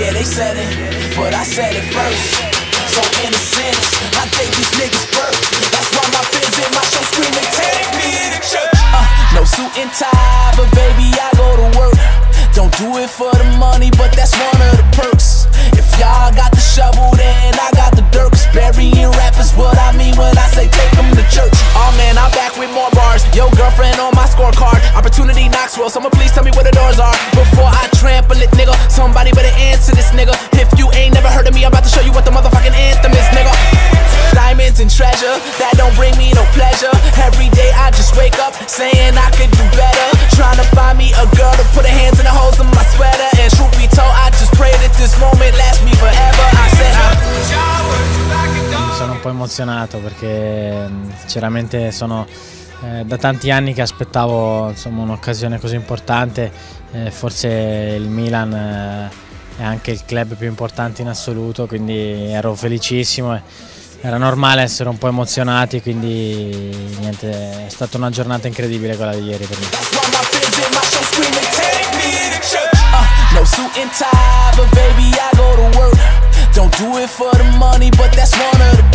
Yeah, they said it, but I said it first. So in a sense, I gave these niggas birth. That's why my fans in my show screaming, take me to church. Uh, no suit and tie, but baby, I go to work. Don't do it for the money, but that's one of the perks. If y'all got the shovel, then I got the dirt. Cause burying rappers, what I mean when I say take them to church. Oh man, I'm back with more bars. Yo, girlfriend on my scorecard. Opportunity knocks well. Someone Treasure, that don't bring me no pleasure. Every day I just wake up saying I could do better. Trying to find me a girl to put her hands in the holes of my sweater. And truth be told, I just pray that this moment lasts me forever. I said, Sono un po' emozionato perché mh, sinceramente sono eh, da tanti anni che aspettavo un'occasione così importante, eh, forse il Milan eh, è anche il club più importante in assoluto, quindi ero felicissimo e era normale essere un po' emozionati, quindi niente, è stata una giornata incredibile quella di ieri per me. Don't do it for the money, but that's one of the